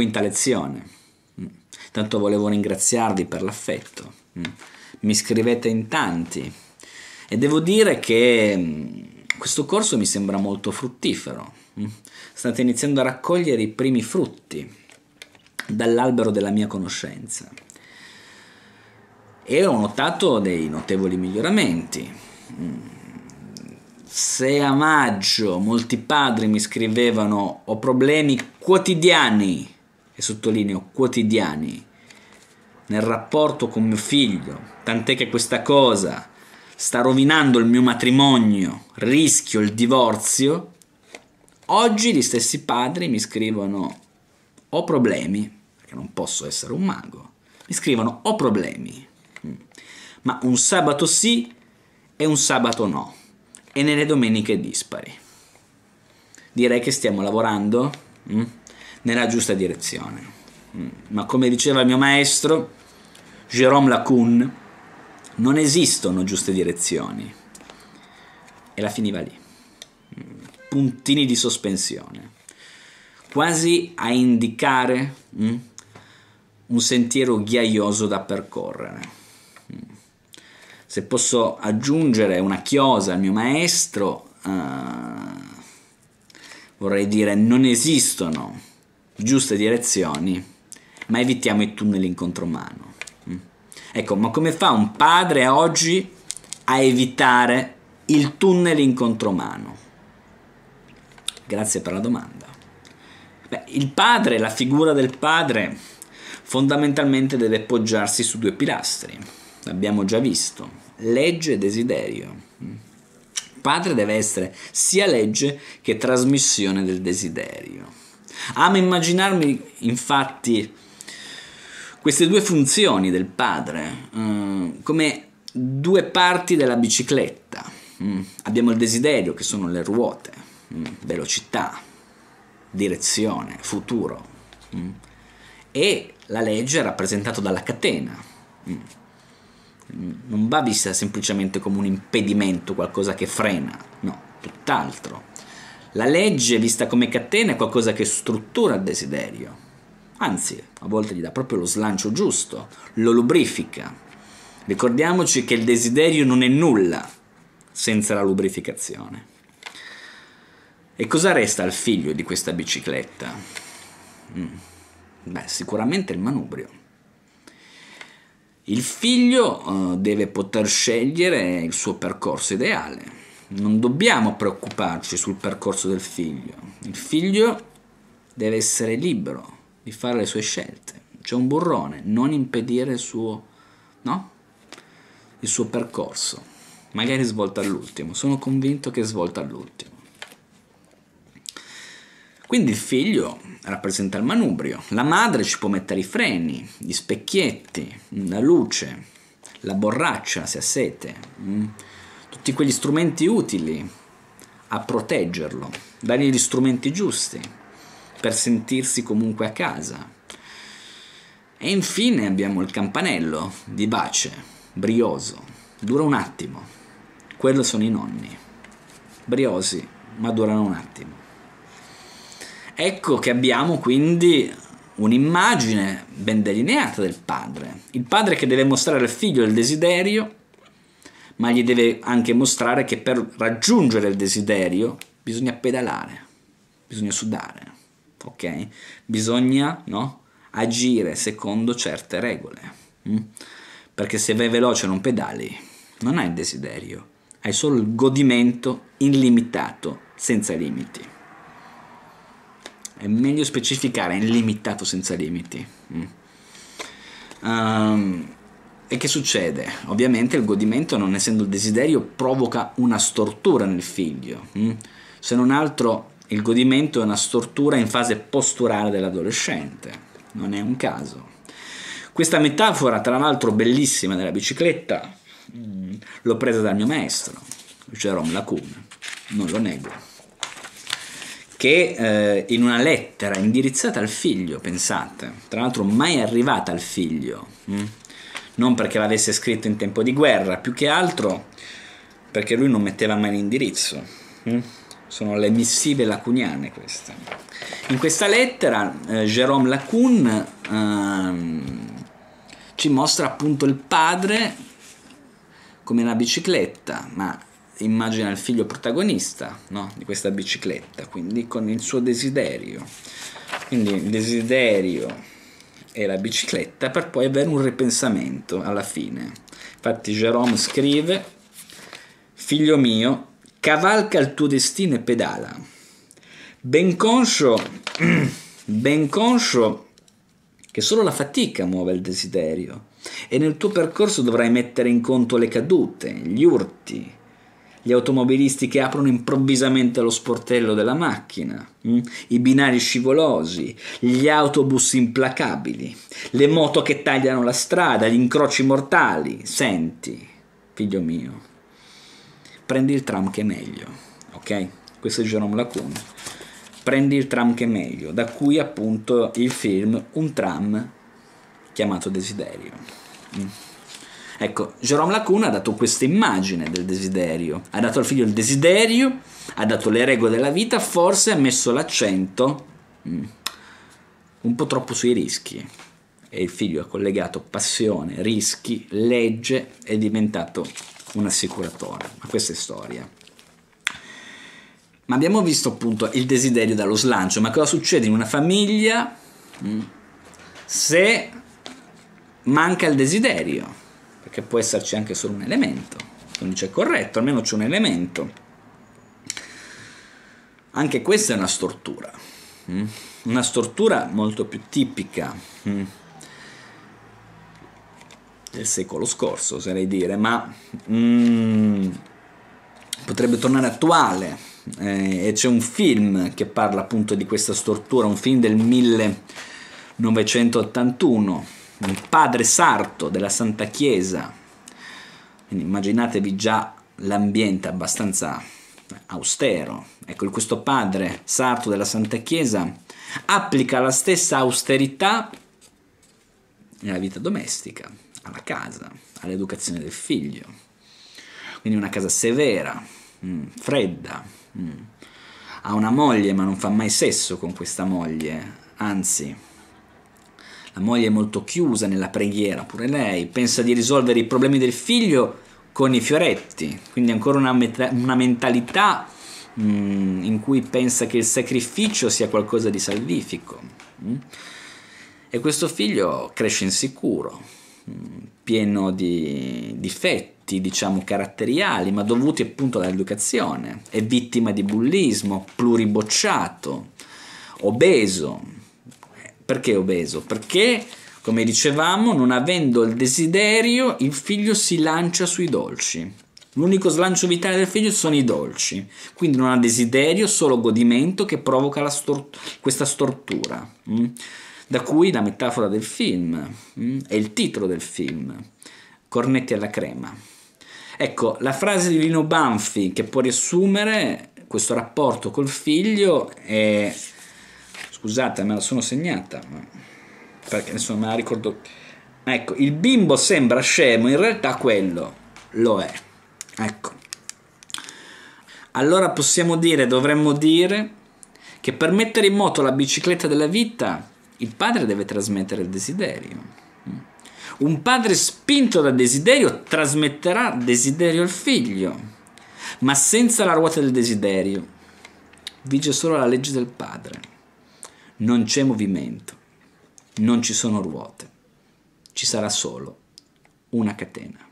quinta lezione. Mm. Tanto volevo ringraziarvi per l'affetto. Mm. Mi scrivete in tanti e devo dire che mm, questo corso mi sembra molto fruttifero. State iniziando a raccogliere i primi frutti dall'albero della mia conoscenza. E ho notato dei notevoli miglioramenti. Se a maggio molti padri mi scrivevano ho problemi quotidiani, e sottolineo quotidiani, nel rapporto con mio figlio, tant'è che questa cosa sta rovinando il mio matrimonio, rischio il divorzio, oggi gli stessi padri mi scrivono ho problemi, perché non posso essere un mago, mi scrivono ho problemi, mm. ma un sabato sì e un sabato no, e nelle domeniche dispari. Direi che stiamo lavorando? Mm, nella giusta direzione. Mm. Ma come diceva il mio maestro, Jérôme Lacoun, non esistono giuste direzioni. E la finiva lì. Puntini di sospensione. Quasi a indicare un sentiero ghiaioso da percorrere. Se posso aggiungere una chiosa al mio maestro, uh, vorrei dire non esistono giuste direzioni, ma evitiamo i tunnel in contromano. Ecco, ma come fa un padre oggi a evitare il tunnel in contromano? Grazie per la domanda. Beh, il padre, la figura del padre, fondamentalmente deve poggiarsi su due pilastri, l'abbiamo già visto, legge e desiderio. Il padre deve essere sia legge che trasmissione del desiderio. Amo immaginarmi infatti queste due funzioni del padre uh, come due parti della bicicletta. Mm. Abbiamo il desiderio che sono le ruote, mm. velocità, direzione, futuro. Mm. E la legge è rappresentata dalla catena. Mm. Non va vista semplicemente come un impedimento, qualcosa che frena, no, tutt'altro. La legge vista come catena è qualcosa che struttura il desiderio, anzi, a volte gli dà proprio lo slancio giusto, lo lubrifica. Ricordiamoci che il desiderio non è nulla senza la lubrificazione. E cosa resta al figlio di questa bicicletta? Mm. Beh, sicuramente il manubrio. Il figlio uh, deve poter scegliere il suo percorso ideale. Non dobbiamo preoccuparci sul percorso del figlio. Il figlio deve essere libero di fare le sue scelte. C'è un burrone, non impedire il suo, no? il suo percorso. Magari svolta all'ultimo. Sono convinto che svolta all'ultimo. Quindi il figlio rappresenta il manubrio, la madre ci può mettere i freni, gli specchietti, la luce, la borraccia se ha sete, mm? Tutti quegli strumenti utili a proteggerlo, dargli gli strumenti giusti per sentirsi comunque a casa. E infine abbiamo il campanello di bace, brioso, dura un attimo, quello sono i nonni, briosi, ma durano un attimo. Ecco che abbiamo quindi un'immagine ben delineata del padre. Il padre che deve mostrare al figlio il desiderio, ma gli deve anche mostrare che per raggiungere il desiderio bisogna pedalare, bisogna sudare, ok? Bisogna no, agire secondo certe regole. Hm? Perché se vai veloce non pedali, non hai il desiderio, hai solo il godimento illimitato, senza limiti è meglio specificare illimitato senza limiti. Mm. Um, e che succede? Ovviamente il godimento, non essendo il desiderio, provoca una stortura nel figlio. Mm? Se non altro, il godimento è una stortura in fase posturale dell'adolescente. Non è un caso. Questa metafora, tra l'altro bellissima della bicicletta, mm, l'ho presa dal mio maestro, Jerome Lacoun, non lo nego che eh, in una lettera indirizzata al figlio, pensate, tra l'altro mai arrivata al figlio, mh? Non perché l'avesse scritto in tempo di guerra, più che altro perché lui non metteva mai l'indirizzo. Mh? Hm? sono le missive lacuniane queste. In questa lettera eh, Jérôme Lacun ehm, ci mostra appunto il padre come una bicicletta, ma immagina il figlio protagonista no? di questa bicicletta, quindi con il suo desiderio. Quindi il desiderio e la bicicletta per poi avere un ripensamento alla fine. Infatti Jerome scrive, figlio mio, cavalca il tuo destino e pedala. Ben conscio, ben conscio che solo la fatica muove il desiderio e nel tuo percorso dovrai mettere in conto le cadute, gli urti, gli automobilisti che aprono improvvisamente lo sportello della macchina? Mm? i binari scivolosi, gli autobus implacabili, le moto che tagliano la strada, gli incroci mortali. Senti, figlio mio, prendi il tram che è meglio, ok? Questo è Jerome Lacune. Prendi il tram che è meglio, da cui appunto il film Un tram chiamato Desiderio. Ecco, Jerome Lacuna ha dato questa immagine del desiderio, ha dato al figlio il desiderio, ha dato le regole della vita, forse ha messo l'accento mm, un po' troppo sui rischi. E il figlio ha collegato passione, rischi, legge, è diventato un assicuratore. Ma questa è storia. Ma abbiamo visto appunto il desiderio dallo slancio, ma cosa succede in una famiglia mm, se manca il desiderio? Perché può esserci anche solo un elemento, quindi c'è corretto, almeno c'è un elemento. Anche questa è una stortura, mm? una stortura molto più tipica mm? del secolo scorso, oserei dire, ma mm, potrebbe tornare attuale. Eh, e c'è un film che parla appunto di questa stortura, un film del 1981 il padre sarto della Santa Chiesa, quindi immaginatevi già l'ambiente abbastanza austero. Ecco, questo padre sarto della Santa Chiesa applica la stessa austerità nella vita domestica, alla casa, all'educazione del figlio. Quindi una casa severa, mm, fredda. Mm. Ha una moglie ma non fa mai sesso con questa moglie, anzi la moglie è molto chiusa nella preghiera, pure lei, pensa di risolvere i problemi del figlio con i fioretti, quindi ancora una, meta- una mentalità mh, mm, in cui pensa che il sacrificio sia qualcosa di salvifico. Mh? Mm. E questo figlio cresce insicuro, mh, mm, pieno di difetti, diciamo caratteriali, ma dovuti appunto all'educazione. È vittima di bullismo, pluribocciato, obeso, perché obeso? Perché, come dicevamo, non avendo il desiderio, il figlio si lancia sui dolci. L'unico slancio vitale del figlio sono i dolci, quindi non ha desiderio, solo godimento che provoca stor- questa stortura. Mm? Da cui la metafora del film mm? e il titolo del film, Cornetti alla crema. Ecco, la frase di Lino Banfi che può riassumere questo rapporto col figlio è Scusate, me la sono segnata, perché insomma me la ricordo. Ecco, il bimbo sembra scemo, in realtà quello lo è. Ecco. Allora possiamo dire, dovremmo dire, che per mettere in moto la bicicletta della vita, il padre deve trasmettere il desiderio. Un padre spinto dal desiderio trasmetterà desiderio al figlio, ma senza la ruota del desiderio vige solo la legge del padre non c'è movimento, non ci sono ruote, ci sarà solo una catena.